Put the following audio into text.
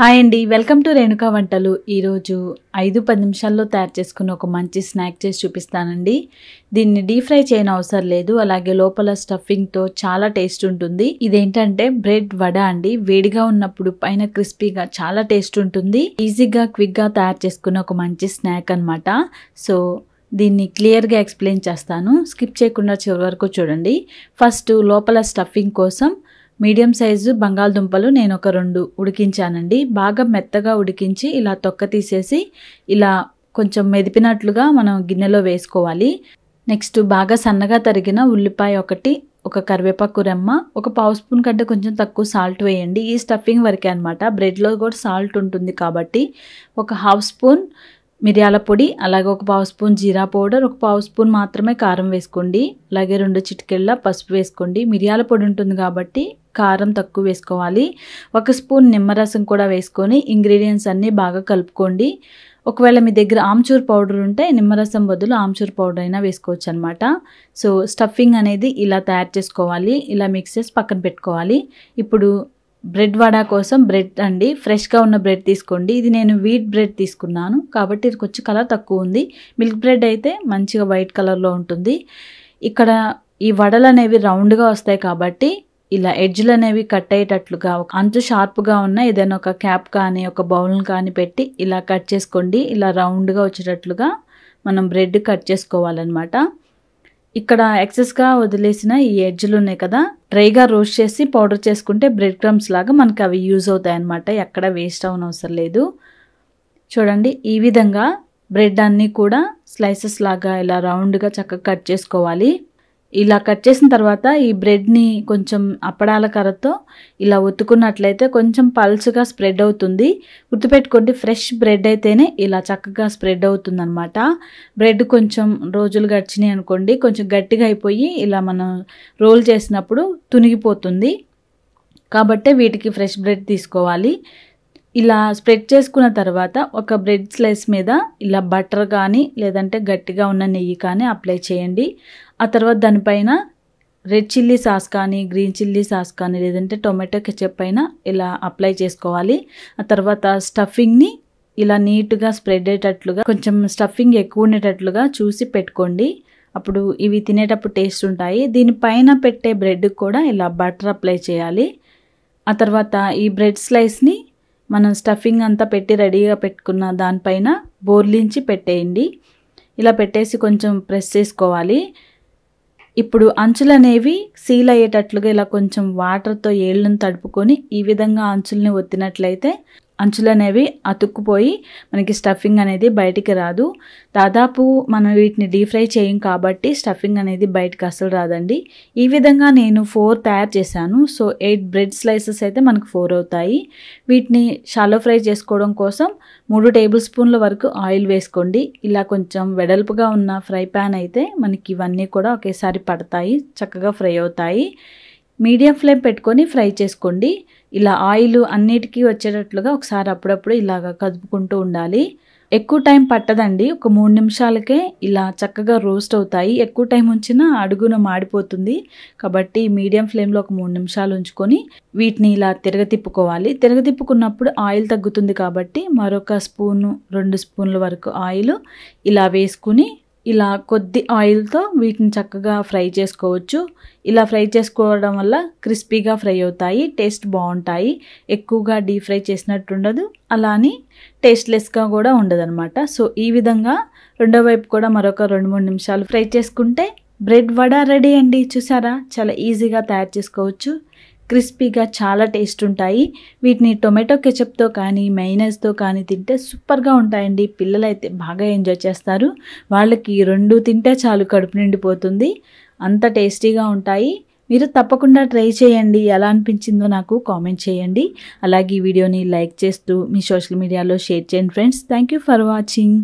Hi అండి welcome to Renuka వంటలు. ఈరోజు ఐదు పది నిమిషాల్లో తయారు చేసుకున్న ఒక మంచి స్నాక్ చేసి చూపిస్తానండి. దీన్ని డీప్ ఫ్రై చేయని అవసరం లేదు అలాగే లోపల స్టఫింగ్తో చాలా టేస్ట్ ఉంటుంది. ఇదేంటంటే బ్రెడ్ వడ అండి వేడిగా ఉన్నప్పుడు పైన క్రిస్పీగా చాలా టేస్ట్ ఉంటుంది. ఈజీగా క్విక్గా తయారు చేసుకున్న ఒక మంచి స్నాక్ అన్నమాట. సో దీన్ని క్లియర్గా ఎక్స్ప్లెయిన్ చేస్తాను. స్కిప్ చేయకుండా చివరి వరకు చూడండి. ఫస్ట్ లోపల స్టఫింగ్ కోసం మీడియం సైజు బంగాళదుంపలు నేను ఒక రెండు ఉడికించానండి. బాగా మెత్తగా ఉడికించి ఇలా తొక్క తీసేసి ఇలా కొంచెం మెదిపినట్లుగా మనం గిన్నెలో వేసుకోవాలి. నెక్స్ట్ బాగా సన్నగా తరిగిన ఉల్లిపాయ ఒకటి ఒక కరివేపాకు రెమ్మ ఒక పావు స్పూన్ కంటే కొంచెం తక్కువ సాల్ట్ వేయండి. ఈ స్టఫింగ్ వరకే అనమాట బ్రెడ్లో కూడా సాల్ట్ ఉంటుంది కాబట్టి ఒక హాఫ్ స్పూన్ మిరియాల పొడి అలాగే ఒక పావు స్పూన్ జీరా పౌడర్ ఒక పావు స్పూన్ మాత్రమే కారం వేసుకోండి. అలాగే రెండు చిటికెళ్ళ పసుపు వేసుకోండి. మిరియాల పొడి ఉంటుంది కాబట్టి కారం తక్కువ వేసుకోవాలి. ఒక స్పూన్ నిమ్మరసం కూడా వేసుకొని ఇంగ్రీడియంట్స్ అన్నీ బాగా కలుపుకోండి. ఒకవేళ మీ దగ్గర ఆమ్చూర్ పౌడర్ ఉంటే నిమ్మరసం బదులు ఆమ్చూర్ పౌడర్ అయినా వేసుకోవచ్చు అనమాట సో స్టఫింగ్ అనేది ఇలా తయారు చేసుకోవాలి. ఇలా మిక్స్ చేసి పక్కన పెట్టుకోవాలి. ఇప్పుడు బ్రెడ్ వడా కోసం బ్రెడ్ అండి ఫ్రెష్గా ఉన్న బ్రెడ్ తీసుకోండి. ఇది నేను వీట్ బ్రెడ్ తీసుకున్నాను. కాబట్టి ఇది కొంచెం కలర్ తక్కువ ఉంది. మిల్క్ బ్రెడ్ అయితే మంచిగా వైట్ కలర్లో ఉంటుంది. ఇక్కడ ఈ వడలు అనేవి రౌండ్గా వస్తాయి కాబట్టి ఇలా ఎడ్జ్లు అనేవి కట్ అయ్యేటట్లుగా ఒక అంచు షార్ప్గా ఉన్న ఏదైనా ఒక క్యాప్ కానీ ఒక బౌల్ కానీ పెట్టి ఇలా కట్ చేసుకోండి. ఇలా రౌండ్గా వచ్చేటట్లుగా మనం బ్రెడ్ కట్ చేసుకోవాలన్నమాట. ఇక్కడ ఎక్సెస్గా వదిలేసిన ఈ ఎడ్జ్లు ఉన్నాయి కదా డ్రైగా రోస్ట్ చేసి పౌడర్ చేసుకుంటే బ్రెడ్ క్రమ్స్ లాగా మనకి అవి యూజ్ అవుతాయి అన్నమాట ఎక్కడ వేస్ట్ అవన అవసరం లేదు. చూడండి ఈ విధంగా బ్రెడ్ అన్నీ కూడా స్లైసెస్ లాగా ఇలా రౌండ్గా చక్కగా కట్ చేసుకోవాలి. ఇలా కట్ చేసిన తర్వాత ఈ బ్రెడ్ని కొంచెం అప్పడాల కర్రతో ఇలా ఒత్తుకున్నట్లయితే కొంచెం పల్చగా స్ప్రెడ్ అవుతుంది. గుర్తుపెట్టుకోండి ఫ్రెష్ బ్రెడ్ అయితేనే ఇలా చక్కగా స్ప్రెడ్ అవుతుంది అనమాట బ్రెడ్ కొంచెం రోజులు గడిచినాయి అనుకోండి కొంచెం గట్టిగా అయిపోయి ఇలా మనం రోల్ చేసినప్పుడు తునిగిపోతుంది. కాబట్టి వీటికి ఫ్రెష్ బ్రెడ్ తీసుకోవాలి. ఇలా స్ప్రెడ్ చేసుకున్న తర్వాత ఒక బ్రెడ్ స్లైస్ మీద ఇలా బటర్ కానీ లేదంటే గట్టిగా ఉన్న నెయ్యి కానీ అప్లై చేయండి. ఆ తర్వాత దానిపైన రెడ్ చిల్లీ సాస్ కానీ గ్రీన్ చిల్లీ సాస్ కానీ లేదంటే టొమాటో కెచప్ పైన ఇలా అప్లై చేసుకోవాలి. ఆ తర్వాత స్టఫింగ్ని ఇలా నీట్గా స్ప్రెడ్ అయ్యేటట్లుగా కొంచెం స్టఫింగ్ ఎక్కువ ఉండేటట్లుగా చూసి పెట్టుకోండి. అప్పుడు ఇవి తినేటప్పుడు టేస్ట్ ఉంటాయి. దీనిపైన పెట్టే బ్రెడ్ కూడా ఇలా బటర్ అప్లై చేయాలి. ఆ తర్వాత ఈ బ్రెడ్ స్లైస్ని మనం స్టఫింగ్ అంతా పెట్టి రెడీగా పెట్టుకున్న దానిపైన బోర్లించి పెట్టేయండి. ఇలా పెట్టేసి కొంచెం ప్రెస్ చేసుకోవాలి. ఇప్పుడు అంచులు అనేవి సీల్ అయ్యేటట్లుగా ఇలా కొంచెం వాటర్తో ఏళ్ళను తడుపుకొని ఈ విధంగా అంచుల్ని ఒత్తినట్లయితే అంచులు అనేవి అతుక్కుపోయి మనకి స్టఫింగ్ అనేది బయటికి రాదు. దాదాపు మనం వీటిని డీప్ ఫ్రై చేయం కాబట్టి స్టఫింగ్ అనేది బయటకు అసలు రాదండి. ఈ విధంగా నేను ఫోర్ తయారు చేశాను. సో ఎయిట్ బ్రెడ్ స్లైసెస్ అయితే మనకు ఫోర్ అవుతాయి. వీటిని షాలో ఫ్రై చేసుకోవడం కోసం మూడు టేబుల్ స్పూన్ల వరకు ఆయిల్ వేసుకోండి. ఇలా కొంచెం వెడల్పుగా ఉన్న ఫ్రై ప్యాన్ అయితే మనకి ఇవన్నీ కూడా ఒకేసారి పడతాయి. చక్కగా ఫ్రై అవుతాయి. మీడియం ఫ్లేమ్ పెట్టుకొని ఫ్రై చేసుకోండి. ఇలా ఆయిల్ అన్నిటికీ వచ్చేటట్లుగా ఒకసారి అప్పుడప్పుడు ఇలాగ కదుపుకుంటూ ఉండాలి. ఎక్కువ టైం పట్టదండి. ఒక మూడు నిమిషాలకే ఇలా చక్కగా రోస్ట్ అవుతాయి. ఎక్కువ టైం ఉంచినా అడుగున మాడిపోతుంది. కాబట్టి మీడియం ఫ్లేమ్లో ఒక మూడు నిమిషాలు ఉంచుకొని వీటిని ఇలా తిరగతిప్పుకోవాలి. తిరగతిప్పుకున్నప్పుడు ఆయిల్ తగ్గుతుంది కాబట్టి మరొక స్పూను రెండు స్పూన్ల వరకు ఆయిల్ ఇలా వేసుకుని ఇలా కొద్ది ఆయిల్తో వీటిని చక్కగా ఫ్రై చేసుకోవచ్చు. ఇలా ఫ్రై చేసుకోవడం వల్ల క్రిస్పీగా ఫ్రై అవుతాయి టేస్ట్ బాగుంటాయి. ఎక్కువగా డీప్ ఫ్రై చేసినట్టు ఉండదు అలా అని టేస్ట్లెస్గా కూడా ఉండదనమాట సో ఈ విధంగా రెండో వైపు కూడా మరొక రెండు మూడు నిమిషాలు ఫ్రై చేసుకుంటే బ్రెడ్ వడ రెడీ అండి చూసారా? చాలా ఈజీగా తయారు చేసుకోవచ్చు. క్రిస్పీగా చాలా టేస్ట్ ఉంటాయి. వీటిని టొమాటో కెచప్తో కానీ మైనస్తో కానీ తింటే సూపర్గా ఉంటాయండి. పిల్లలైతే బాగా ఎంజాయ్ చేస్తారు. వాళ్ళకి రెండు తింటే చాలు కడుపు నిండిపోతుంది. అంత టేస్టీగా ఉంటాయి. మీరు తప్పకుండా ట్రై చేయండి. ఎలా అనిపించిందో నాకు కామెంట్ చేయండి. అలాగే ఈ వీడియోని లైక్ చేస్తూ మీ సోషల్ మీడియాలో షేర్ చేయండి friends. Thank you for watching.